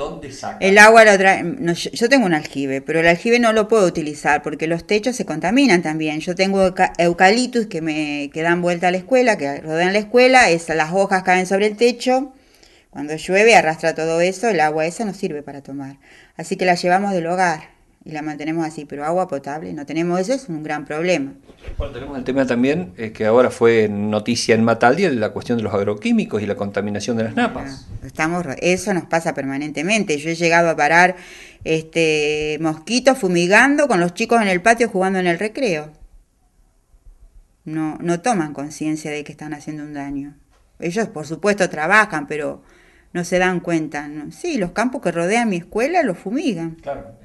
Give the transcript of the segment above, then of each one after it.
¿Dónde? El agua lo trae. no, yo, tengo un aljibe, pero el aljibe no lo puedo utilizar porque los techos se contaminan también. Yo tengo euca- eucaliptus que me que dan vuelta a la escuela, que rodean la escuela, es, las hojas caen sobre el techo. Cuando llueve arrastra todo eso, el agua esa no sirve para tomar. Así que la llevamos del hogar y la mantenemos así, pero agua potable no tenemos, eso es un gran problema. Bueno, tenemos el tema también eh, que ahora fue noticia en Mataldia, la cuestión de los agroquímicos y la contaminación de las napas. Estamos, eso nos pasa permanentemente. Yo he llegado a parar este mosquitos fumigando con los chicos en el patio jugando en el recreo. No, no toman conciencia de que están haciendo un daño. Ellos, por supuesto, trabajan, pero no se dan cuenta. ¿no? Sí, los campos que rodean mi escuela los fumigan. Claro.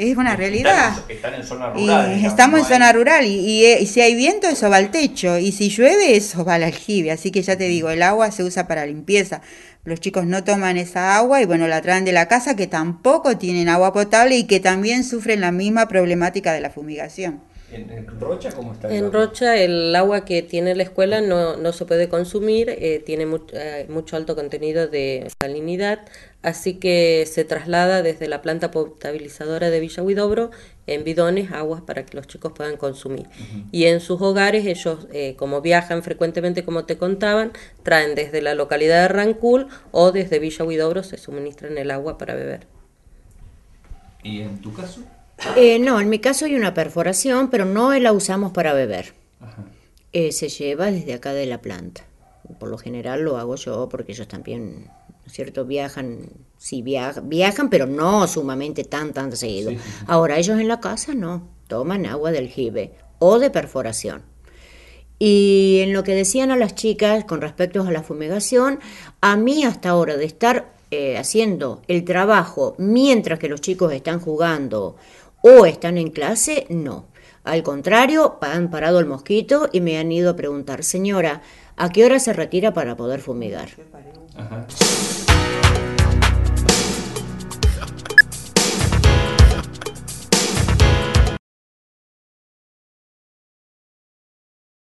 Es una realidad. Están en zona Y estamos en zona rural y, y, eh, y si hay viento eso va al techo y si llueve eso va al aljibe. Así que ya te digo, el agua se usa para limpieza. Los chicos no toman esa agua y bueno, la traen de la casa que tampoco tienen agua potable y que también sufren la misma problemática de la fumigación. ¿En, en Rocha cómo está? el En agua? Rocha el agua que tiene la escuela no, no se puede consumir, eh, tiene eh, mucho alto contenido de salinidad, así que se traslada desde la planta potabilizadora de Villa Huidobro en bidones aguas para que los chicos puedan consumir. Y en sus hogares ellos, eh, como viajan frecuentemente como te contaban, traen desde la localidad de Rancul o desde Villa Huidobro se suministran el agua para beber. ¿Y en tu caso? Eh, no, en mi caso hay una perforación, pero no la usamos para beber. Ajá. Eh, se lleva desde acá de la planta. Por lo general lo hago yo porque ellos también, ¿no es cierto? Viajan, sí viajan, viajan, pero no sumamente tan, tan seguido. Ahora ellos en la casa no, toman agua del jibe o de perforación. Y en lo que decían a las chicas con respecto a la fumigación, a mí hasta ahora de estar eh, haciendo el trabajo mientras que los chicos están jugando o están en clase, no. Al contrario, han parado el mosquito y me han ido a preguntar, señora, ¿a qué hora se retira para poder fumigar? Ajá.